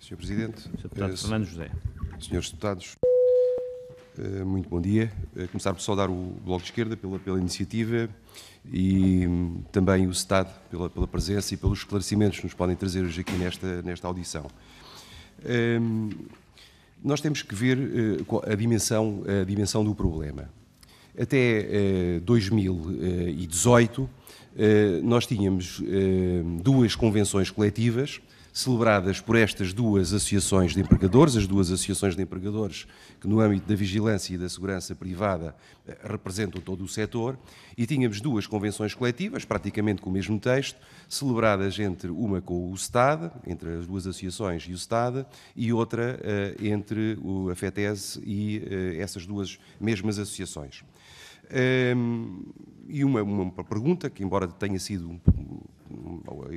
Sr. Presidente. Sr. Deputado eh, Fernando José. Senhores deputados, eh, muito bom dia. Eh, Começar por saudar o Bloco de Esquerda pela, pela iniciativa e hum, também o SETAD pela, pela presença e pelos esclarecimentos que nos podem trazer hoje aqui nesta, nesta audição. Hum, Nós temos que ver a dimensão, a dimensão do problema. Até eh, 2018, eh, nós tínhamos eh, duas convenções coletivas celebradas por estas duas associações de empregadores, as duas associações de empregadores que no âmbito da vigilância e da segurança privada eh, representam todo o setor, e tínhamos duas convenções coletivas, praticamente com o mesmo texto, celebradas entre uma com o STAD, entre as duas associações e o STAD, e outra eh, entre a FETES e eh, essas duas mesmas associações. Hum, e uma, uma pergunta que, embora tenha sido,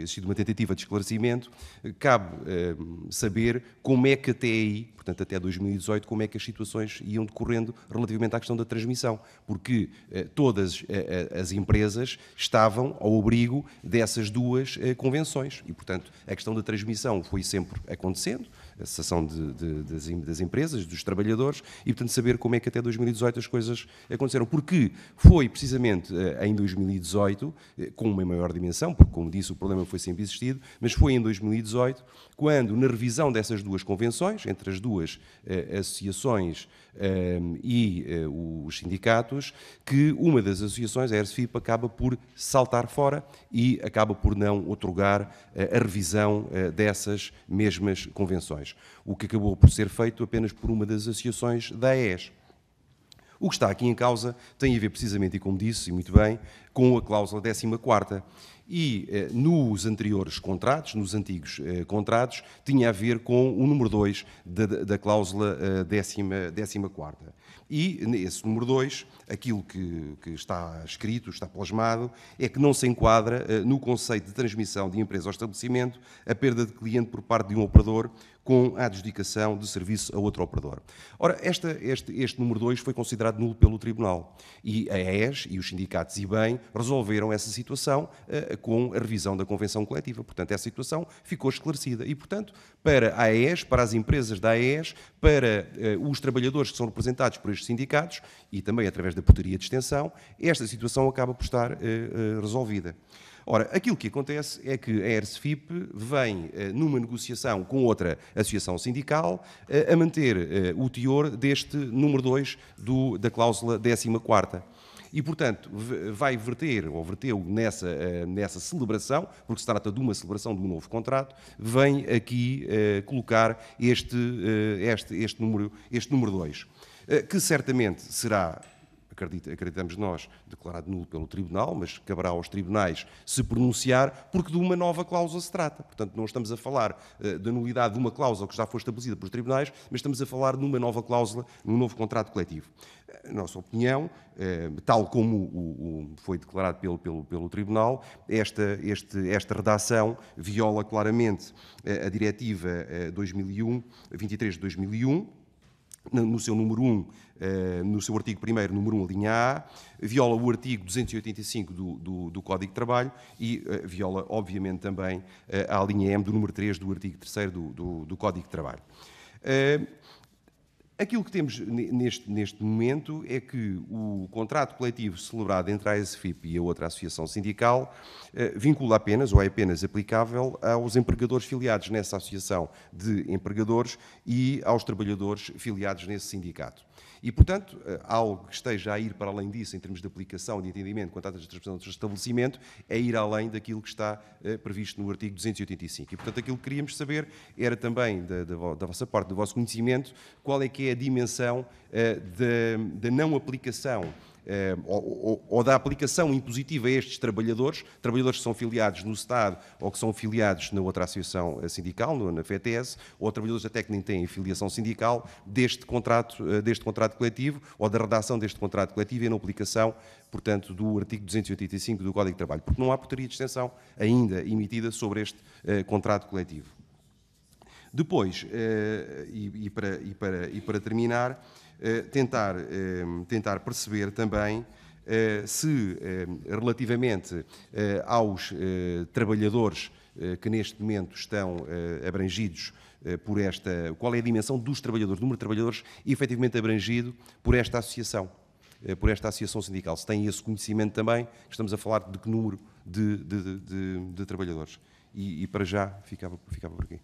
sido uma tentativa de esclarecimento, cabe hum, saber como é que até aí, portanto até 2018, como é que as situações iam decorrendo relativamente à questão da transmissão, porque eh, todas eh, eh, as empresas estavam ao abrigo dessas duas eh, convenções. E, portanto, a questão da transmissão foi sempre acontecendo, a cessação de- de- das, das empresas, dos trabalhadores, e, portanto, saber como é que até 2018 as coisas aconteceram. Porque foi precisamente eh, em 2018, eh, com uma maior dimensão, porque, como disse, o problema foi sempre existido, mas foi em 2018, quando, na revisão dessas duas convenções, entre as duas eh, associações eh, e eh, os sindicatos, que uma das associações, a ERSFIP, acaba por saltar fora e acaba por não otorgar eh, a revisão dessas mesmas convenções, o que acabou por ser feito apenas por uma das associações da AES. O que está aqui em causa tem a ver precisamente, e como disse, e muito bem, com a cláusula 14ª. E eh, nos anteriores contratos, nos antigos eh, contratos, tinha a ver com o número 2 da, da- cláusula eh, 14ª. E nesse número 2, aquilo que, que está escrito, está plasmado, é que não se enquadra eh, no conceito de transmissão de empresa ao estabelecimento a perda de cliente por parte de um operador com a adjudicação de serviço a outro operador. Ora, esta- este, este número 2 foi considerado nulo pelo Tribunal e a ES e os sindicatos e bem resolveram essa situação eh, com a revisão da Convenção Coletiva. Portanto, essa situação ficou esclarecida e, portanto, para a AES, para as empresas da AES, para eh, os trabalhadores que são representados por estes sindicatos e também através da portaria de extensão, esta situação acaba por estar eh, resolvida. Ora, aquilo que acontece é que a ERSFIP vem, eh, numa negociação com outra associação sindical, eh, a manter eh, o teor deste número 2 da cláusula 14ª. E, portanto, vai verter, ou verteu nessa, nessa celebração, porque se trata de uma celebração de um novo contrato, vem aqui colocar este, este, este número 2, este número dois, que certamente será acreditamos nós, declarado nulo pelo Tribunal, mas caberá aos tribunais se pronunciar, porque de uma nova cláusula se trata. Portanto, não estamos a falar eh, da nulidade de uma cláusula que já foi estabelecida pelos tribunais, mas estamos a falar de uma nova cláusula, num novo contrato coletivo. A nossa opinião, eh, tal como foi declarado pelo, pelo, pelo Tribunal, esta, este- esta redação viola claramente eh, a Diretiva eh, 2001, 23 de 2001, no seu número 1, eh, no seu artigo 1 número 1, linha A, viola o artigo 285 do, do, do Código de Trabalho e eh, viola, obviamente, também eh, a linha M do número 3 do artigo 3 do, do, do Código de Trabalho. Aquilo que temos ne- neste, neste momento é que o contrato coletivo celebrado entre a ASFIP e a outra associação sindical eh, vincula apenas, ou é apenas aplicável, aos empregadores filiados nessa associação de empregadores e aos trabalhadores filiados nesse sindicato. E, portanto, eh, algo que esteja a ir para além disso, em termos de aplicação de entendimento quanto à transmissão do estabelecimento, é ir além daquilo que está eh, previsto no artigo 285. E, portanto, aquilo que queríamos saber era também, da, da da vossa parte, do vosso conhecimento, qual é que é a dimensão eh, da, não aplicação eh, ou, ou- da aplicação impositiva a estes trabalhadores, trabalhadores que são filiados no Estado ou que são filiados na outra associação eh, sindical, na FETES, ou trabalhadores até que nem têm filiação sindical, deste contrato, deste contrato coletivo ou da redação deste contrato coletivo e na aplicação, portanto, do artigo 285 do Código de Trabalho, porque não há portaria de extensão ainda emitida sobre este contrato coletivo. Depois, eh, e, para, e para- e para terminar, eh, tentar, eh, tentar perceber também se, relativamente aos trabalhadores que neste momento estão abrangidos por esta. Qual é a dimensão dos trabalhadores, do número de trabalhadores efetivamente abrangido por esta associação, por esta associação sindical. Se tem esse conhecimento também, estamos a falar de que número de, de, de, de trabalhadores. E, e, para já ficava, ficava por aqui.